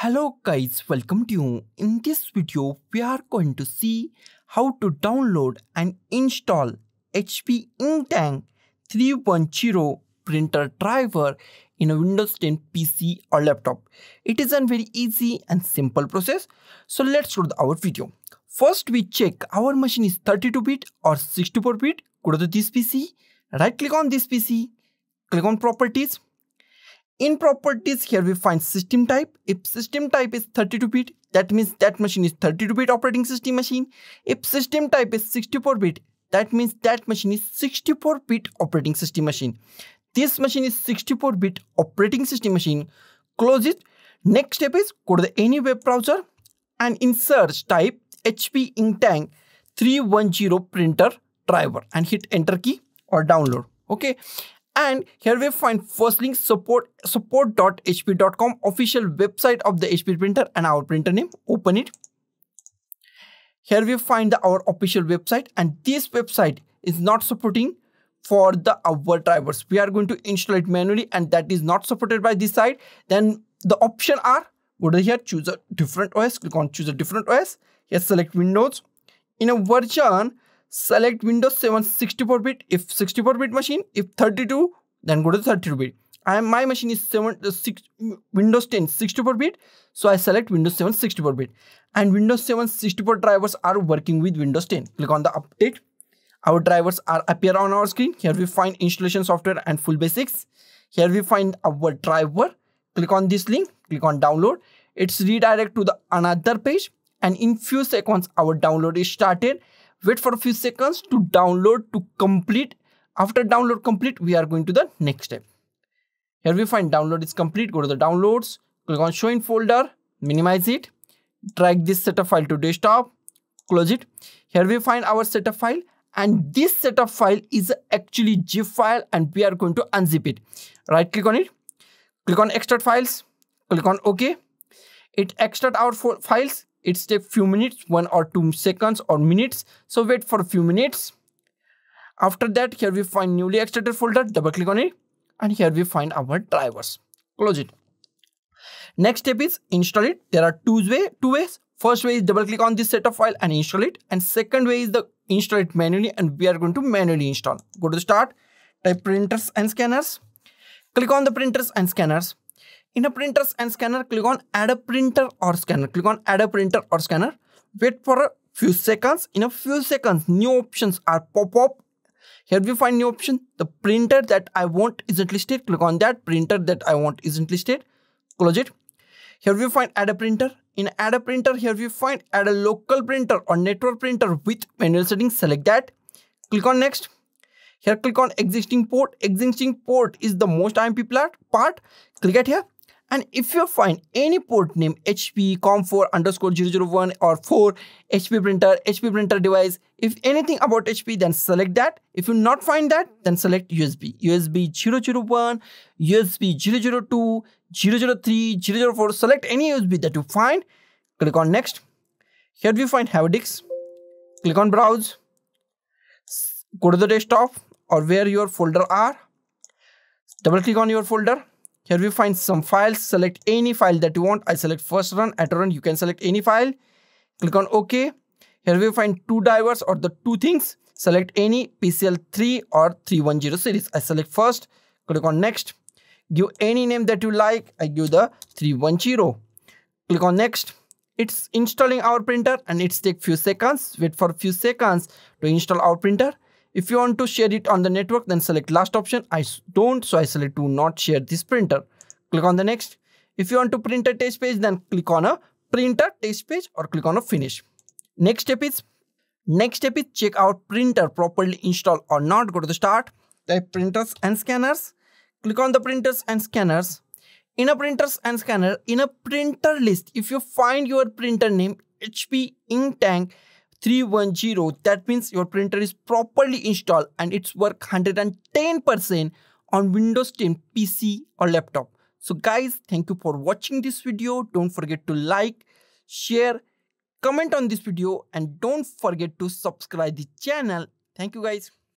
Hello guys, welcome to you. In this video, we are going to see how to download and install HP Ink Tank 310 printer driver in a Windows 10 PC or laptop. It is a very easy and simple process. So let's to our video. First, we check our machine is 32-bit or 64-bit. Go to this PC, right click on this PC, click on properties, in properties, here we find system type. If system type is 32-bit, that means that machine is 32-bit operating system machine. If system type is 64-bit, that means that machine is 64-bit operating system machine. This machine is 64-bit operating system machine. Close it. Next step is go to the any web browser and in search type HP Ink Tank 310 printer driver and hit enter key or download. Okay and here we find first link support support.hp.com official website of the HP printer and our printer name. Open it. Here we find the, our official website and this website is not supporting for the our drivers. We are going to install it manually and that is not supported by this side. Then the option are go to here choose a different OS click on choose a different OS. Here select Windows. In a version select Windows 7 64-bit if 64-bit machine. If 32, then go to 32-bit. And my machine is 7 uh, 6 Windows 10 64-bit, so I select Windows 7 64-bit. And Windows 7 64 drivers are working with Windows 10. Click on the update. Our drivers are appear on our screen. Here we find installation software and full basics. Here we find our driver. Click on this link. Click on download. It's redirect to the another page and in few seconds our download is started wait for a few seconds to download to complete. After download complete we are going to the next step. Here we find download is complete. Go to the downloads click on show in folder minimize it drag this setup file to desktop close it. Here we find our setup file and this setup file is actually zip file and we are going to unzip it. Right click on it click on extract files click on ok. It extract our files it's take few minutes one or two seconds or minutes. So wait for a few minutes. After that here we find newly extracted folder. Double click on it. And here we find our drivers. Close it. Next step is install it. There are two way two ways. First way is double click on this setup file and install it. And second way is the install it manually and we are going to manually install. Go to the start. Type printers and scanners. Click on the printers and scanners in a printers and scanner, click on add a printer or scanner. Click on add a printer or scanner. Wait for a few seconds. In a few seconds, new options are pop up. Here we find new option. The printer that I want isn't listed. Click on that. Printer that I want isn't listed. Close it. Here we find add a printer. In add a printer, here we find add a local printer or network printer with manual settings. Select that. Click on next. Here click on existing port. Existing port is the most IMP part. Click at here and if you find any port name HP COM4 underscore 001 or 4 HP printer, HP printer device, if anything about HP, then select that. If you not find that, then select USB. USB 001, USB 002, 003, 004. Select any USB that you find. Click on next. Here we find have disk. Click on browse. Go to the desktop or where your folder are. Double click on your folder here we find some files. Select any file that you want. I select first run, at run. You can select any file. Click on OK. Here we find two drivers or the two things. Select any PCL3 or 310 series. I select first. Click on next. Give any name that you like. I give the 310. Click on next. It's installing our printer and it's take few seconds. Wait for a few seconds to install our printer. If you want to share it on the network, then select last option. I don't, so I select to not share this printer. Click on the next. If you want to print a test page, then click on a printer test page or click on a finish. Next step is next step is check out printer properly installed or not. Go to the start, type printers and scanners. Click on the printers and scanners. In a printers and scanner, in a printer list, if you find your printer name HP Ink Tank 310 that means your printer is properly installed and it's work 110% on Windows 10 PC or laptop. So guys, thank you for watching this video. Don't forget to like, share, comment on this video and don't forget to subscribe the channel. Thank you guys.